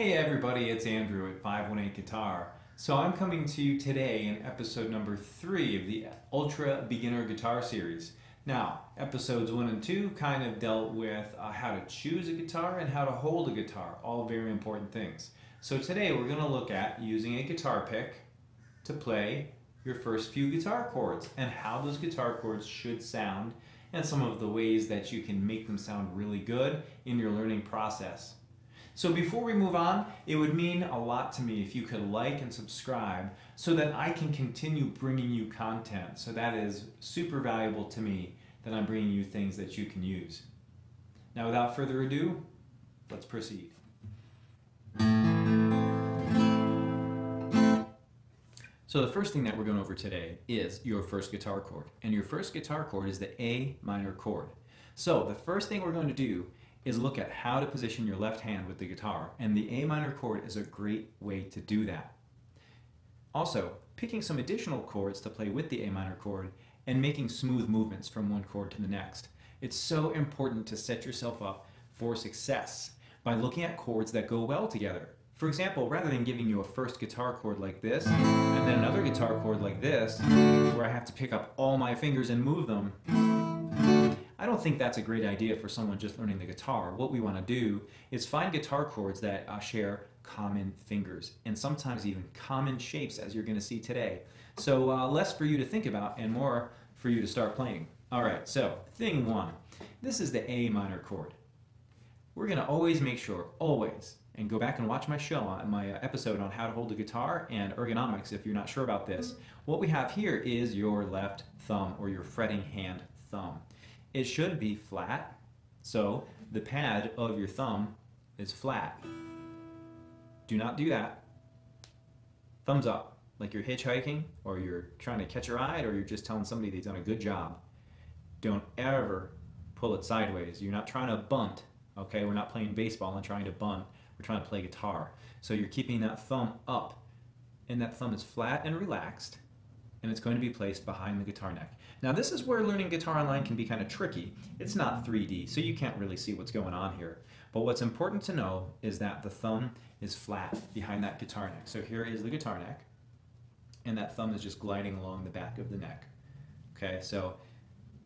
Hey everybody, it's Andrew at 518 Guitar. So I'm coming to you today in episode number three of the Ultra Beginner Guitar Series. Now, episodes one and two kind of dealt with uh, how to choose a guitar and how to hold a guitar, all very important things. So today we're going to look at using a guitar pick to play your first few guitar chords and how those guitar chords should sound and some of the ways that you can make them sound really good in your learning process. So before we move on, it would mean a lot to me if you could like and subscribe so that I can continue bringing you content. So that is super valuable to me that I'm bringing you things that you can use. Now without further ado, let's proceed. So the first thing that we're going over today is your first guitar chord. And your first guitar chord is the A minor chord. So the first thing we're going to do is look at how to position your left hand with the guitar. And the A minor chord is a great way to do that. Also, picking some additional chords to play with the A minor chord and making smooth movements from one chord to the next. It's so important to set yourself up for success by looking at chords that go well together. For example, rather than giving you a first guitar chord like this, and then another guitar chord like this, where I have to pick up all my fingers and move them, I don't think that's a great idea for someone just learning the guitar. What we want to do is find guitar chords that uh, share common fingers and sometimes even common shapes as you're going to see today. So uh, less for you to think about and more for you to start playing. All right, so thing one, this is the A minor chord. We're going to always make sure, always, and go back and watch my show on my uh, episode on how to hold a guitar and ergonomics if you're not sure about this. What we have here is your left thumb or your fretting hand thumb. It should be flat, so the pad of your thumb is flat. Do not do that. Thumbs up, like you're hitchhiking or you're trying to catch a ride or you're just telling somebody they've done a good job. Don't ever pull it sideways. You're not trying to bunt, okay? We're not playing baseball and trying to bunt. We're trying to play guitar. So you're keeping that thumb up, and that thumb is flat and relaxed, and it's going to be placed behind the guitar neck. Now this is where learning guitar online can be kind of tricky. It's not 3D, so you can't really see what's going on here. But what's important to know is that the thumb is flat behind that guitar neck. So here is the guitar neck, and that thumb is just gliding along the back of the neck. Okay, so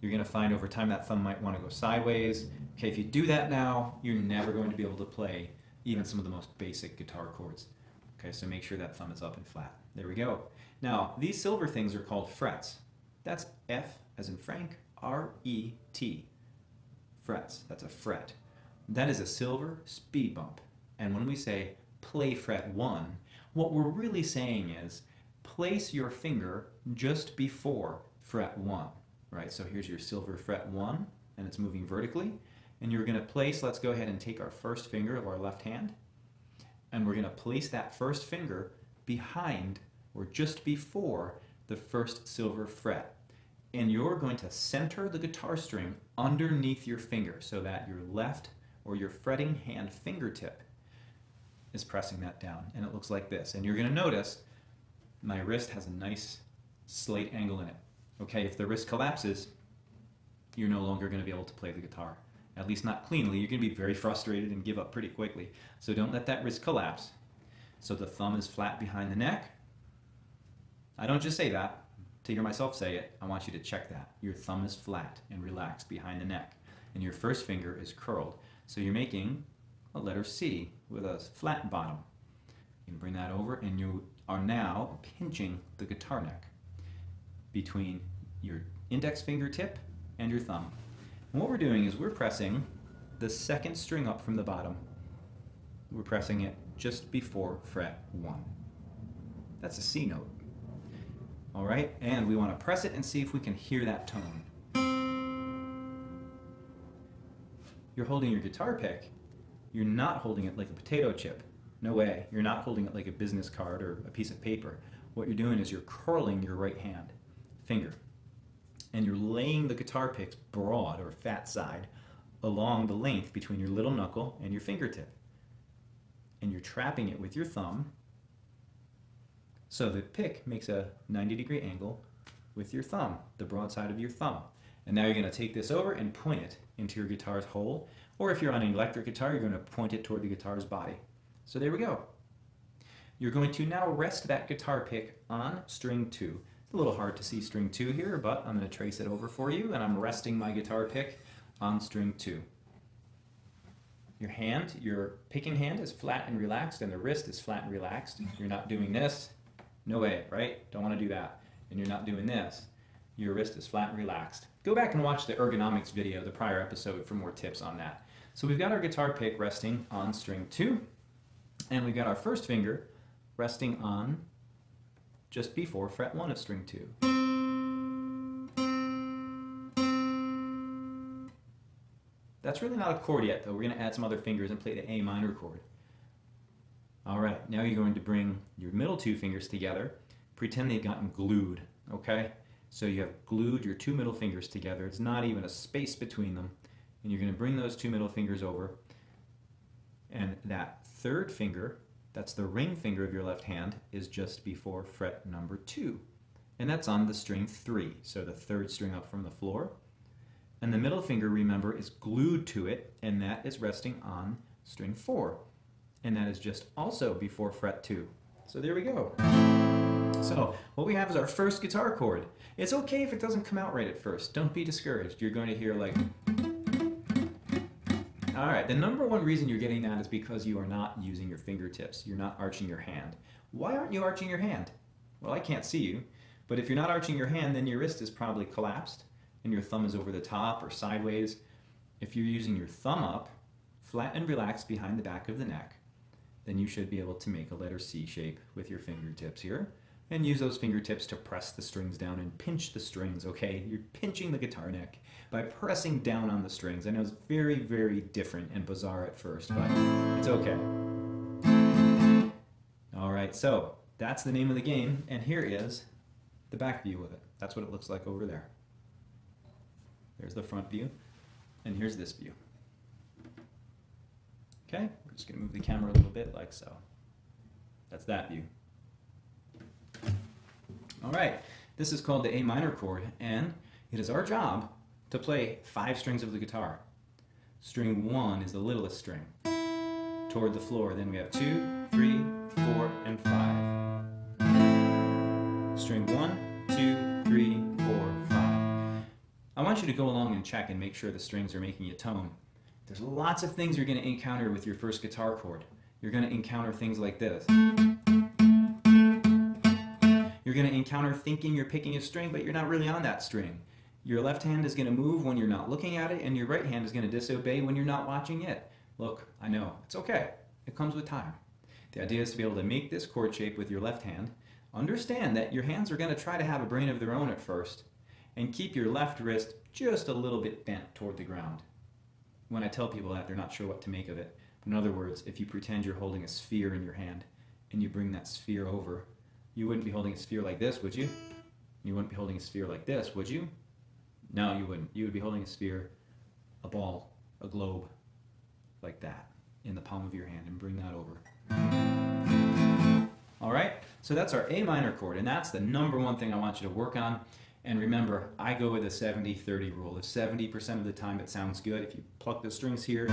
you're going to find over time that thumb might want to go sideways. Okay, if you do that now, you're never going to be able to play even some of the most basic guitar chords. Okay, so make sure that thumb is up and flat. There we go. Now, these silver things are called frets. That's F as in Frank, R-E-T. Frets, that's a fret. That is a silver speed bump. And when we say play fret one, what we're really saying is place your finger just before fret one, right? So here's your silver fret one, and it's moving vertically. And you're going to place, let's go ahead and take our first finger of our left hand, and we're going to place that first finger behind or just before the first silver fret. And you're going to center the guitar string underneath your finger so that your left or your fretting hand fingertip is pressing that down. And it looks like this. And you're going to notice my wrist has a nice slight angle in it. Okay, if the wrist collapses, you're no longer going to be able to play the guitar at least not cleanly, you're going to be very frustrated and give up pretty quickly. So don't let that wrist collapse. So the thumb is flat behind the neck. I don't just say that to hear myself say it. I want you to check that. Your thumb is flat and relaxed behind the neck. And your first finger is curled. So you're making a letter C with a flat bottom. You bring that over and you are now pinching the guitar neck between your index fingertip and your thumb. And what we're doing is we're pressing the second string up from the bottom. We're pressing it just before fret 1. That's a C note. All right, and we want to press it and see if we can hear that tone. You're holding your guitar pick. You're not holding it like a potato chip. No way. You're not holding it like a business card or a piece of paper. What you're doing is you're curling your right hand finger and you're laying the guitar picks broad or fat side along the length between your little knuckle and your fingertip. And you're trapping it with your thumb so the pick makes a 90 degree angle with your thumb, the broad side of your thumb. And now you're going to take this over and point it into your guitar's hole, or if you're on an electric guitar, you're going to point it toward the guitar's body. So there we go. You're going to now rest that guitar pick on string two. It's a little hard to see string two here, but I'm going to trace it over for you, and I'm resting my guitar pick on string two. Your hand, your picking hand is flat and relaxed, and the wrist is flat and relaxed. You're not doing this. No way, right? Don't want to do that. And you're not doing this. Your wrist is flat and relaxed. Go back and watch the ergonomics video, the prior episode, for more tips on that. So we've got our guitar pick resting on string two, and we've got our first finger resting on just before fret 1 of string 2. That's really not a chord yet though. We're going to add some other fingers and play the A minor chord. Alright, now you're going to bring your middle two fingers together. Pretend they've gotten glued, okay? So you have glued your two middle fingers together. It's not even a space between them. And you're going to bring those two middle fingers over. And that third finger that's the ring finger of your left hand, is just before fret number two. And that's on the string three, so the third string up from the floor. And the middle finger, remember, is glued to it, and that is resting on string four. And that is just also before fret two. So there we go. So what we have is our first guitar chord. It's okay if it doesn't come out right at first. Don't be discouraged. You're going to hear like all right, the number one reason you're getting that is because you are not using your fingertips. You're not arching your hand. Why aren't you arching your hand? Well, I can't see you, but if you're not arching your hand, then your wrist is probably collapsed and your thumb is over the top or sideways. If you're using your thumb up, flat and relaxed behind the back of the neck, then you should be able to make a letter C shape with your fingertips here and use those fingertips to press the strings down and pinch the strings, okay? You're pinching the guitar neck by pressing down on the strings. I know it's very, very different and bizarre at first, but it's okay. All right, so that's the name of the game, and here is the back view of it. That's what it looks like over there. There's the front view, and here's this view. Okay, we're just gonna move the camera a little bit like so. That's that view. All right, this is called the A minor chord, and it is our job to play five strings of the guitar. String one is the littlest string toward the floor. Then we have two, three, four, and five. String one, two, three, four, five. I want you to go along and check and make sure the strings are making a tone. There's lots of things you're going to encounter with your first guitar chord. You're going to encounter things like this. You're going to encounter thinking you're picking a string, but you're not really on that string. Your left hand is going to move when you're not looking at it, and your right hand is going to disobey when you're not watching it. Look, I know, it's okay. It comes with time. The idea is to be able to make this chord shape with your left hand. Understand that your hands are going to try to have a brain of their own at first, and keep your left wrist just a little bit bent toward the ground. When I tell people that, they're not sure what to make of it. In other words, if you pretend you're holding a sphere in your hand, and you bring that sphere over you wouldn't be holding a sphere like this, would you? You wouldn't be holding a sphere like this, would you? No, you wouldn't. You would be holding a sphere, a ball, a globe, like that, in the palm of your hand, and bring that over. All right, so that's our A minor chord, and that's the number one thing I want you to work on. And remember, I go with a 70-30 rule. If 70% of the time it sounds good, if you pluck the strings here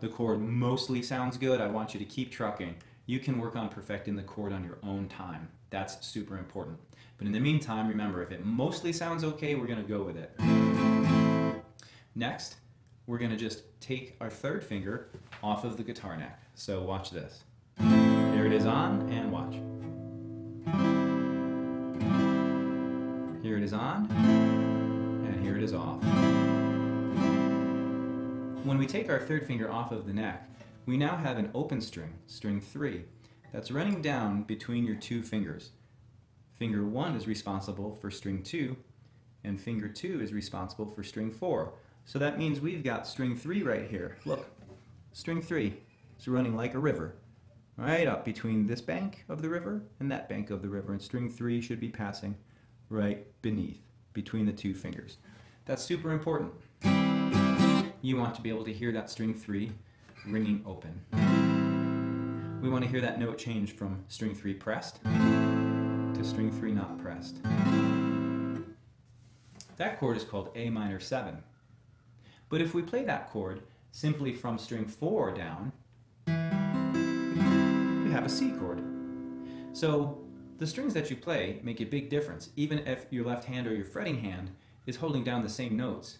the chord mostly sounds good, I want you to keep trucking you can work on perfecting the chord on your own time. That's super important. But in the meantime, remember, if it mostly sounds okay, we're going to go with it. Next, we're going to just take our third finger off of the guitar neck. So watch this. There it is on, and watch. Here it is on, and here it is off. When we take our third finger off of the neck, we now have an open string, string 3, that's running down between your two fingers. Finger 1 is responsible for string 2, and finger 2 is responsible for string 4. So that means we've got string 3 right here. Look, string 3 is running like a river, right up between this bank of the river and that bank of the river, and string 3 should be passing right beneath, between the two fingers. That's super important. You want to be able to hear that string 3 ringing open. We want to hear that note change from string 3 pressed to string 3 not pressed. That chord is called A minor 7. But if we play that chord simply from string 4 down, you have a C chord. So the strings that you play make a big difference, even if your left hand or your fretting hand is holding down the same notes.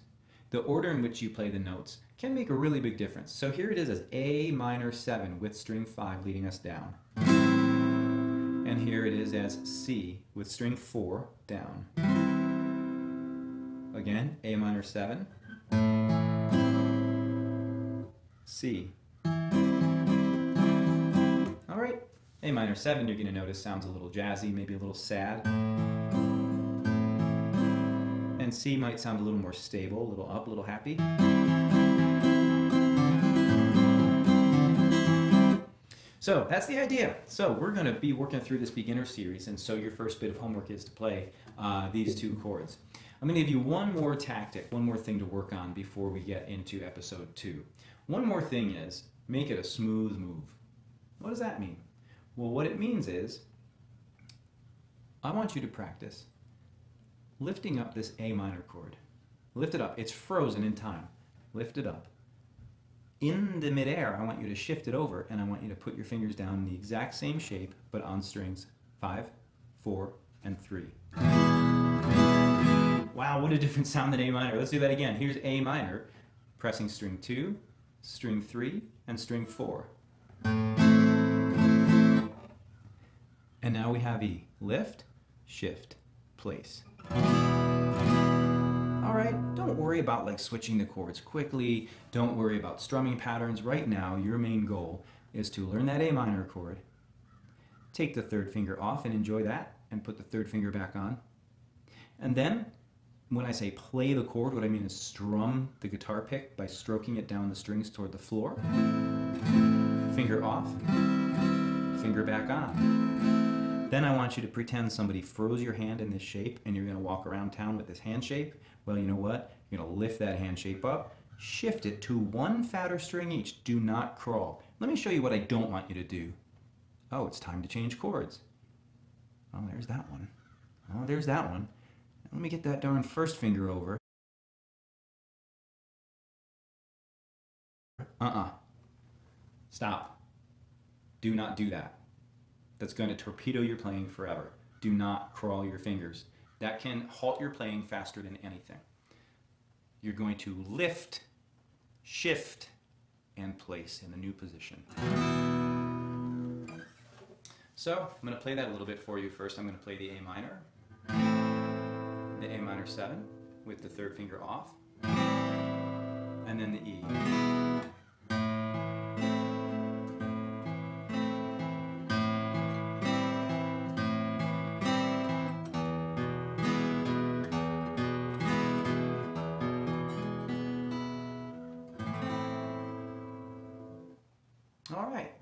The order in which you play the notes can make a really big difference. So here it is as A minor 7 with string 5 leading us down. And here it is as C with string 4 down. Again, A minor 7, C. A minor 7 you're going to notice sounds a little jazzy, maybe a little sad. And C might sound a little more stable, a little up, a little happy. So that's the idea. So we're going to be working through this beginner series, and so your first bit of homework is to play uh, these two chords. I'm going to give you one more tactic, one more thing to work on before we get into episode two. One more thing is make it a smooth move. What does that mean? Well, what it means is I want you to practice lifting up this A minor chord. Lift it up. It's frozen in time. Lift it up in the midair, I want you to shift it over and I want you to put your fingers down in the exact same shape, but on strings five, four, and three. Wow, what a different sound than A minor. Let's do that again. Here's A minor, pressing string two, string three, and string four. And now we have E. Lift, shift, place. All right, don't worry about like switching the chords quickly. Don't worry about strumming patterns. Right now, your main goal is to learn that A minor chord, take the third finger off and enjoy that, and put the third finger back on. And then, when I say play the chord, what I mean is strum the guitar pick by stroking it down the strings toward the floor. Finger off, finger back on. Then I want you to pretend somebody froze your hand in this shape and you're going to walk around town with this hand shape well, you know what? You're going to lift that hand shape up, shift it to one fatter string each. Do not crawl. Let me show you what I don't want you to do. Oh, it's time to change chords. Oh, there's that one. Oh, there's that one. Let me get that darn first finger over. Uh-uh. Stop. Do not do that. That's going to torpedo your playing forever. Do not crawl your fingers. That can halt your playing faster than anything. You're going to lift, shift, and place in the new position. So I'm going to play that a little bit for you first. I'm going to play the A minor, the A minor 7 with the third finger off, and then the E. All right,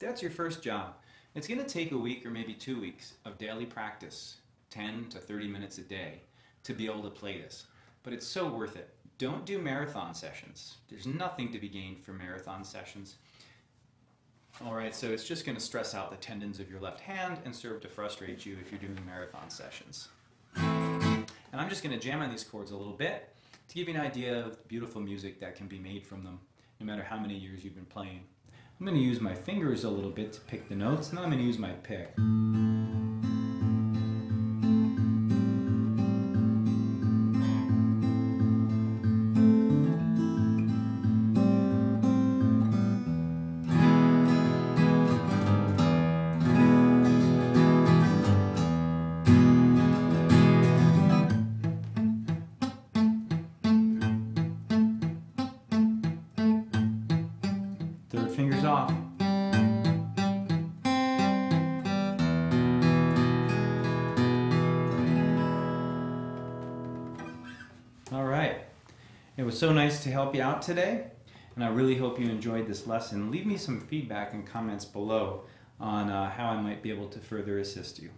that's your first job. It's going to take a week or maybe two weeks of daily practice, 10 to 30 minutes a day, to be able to play this. But it's so worth it. Don't do marathon sessions. There's nothing to be gained from marathon sessions. All right, so it's just going to stress out the tendons of your left hand and serve to frustrate you if you're doing marathon sessions. And I'm just going to jam on these chords a little bit to give you an idea of the beautiful music that can be made from them, no matter how many years you've been playing. I'm going to use my fingers a little bit to pick the notes, and then I'm going to use my pick. Off. All right. It was so nice to help you out today, and I really hope you enjoyed this lesson. Leave me some feedback and comments below on uh, how I might be able to further assist you.